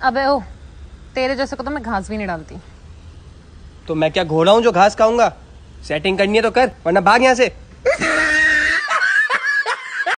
अबे ओ तेरे जैसे को तो मैं घास भी नहीं डालती। तो मैं क्या घोड़ा हूँ जो घास खाऊँगा? सेटिंग करनी है तो कर, वरना भाग यहाँ से।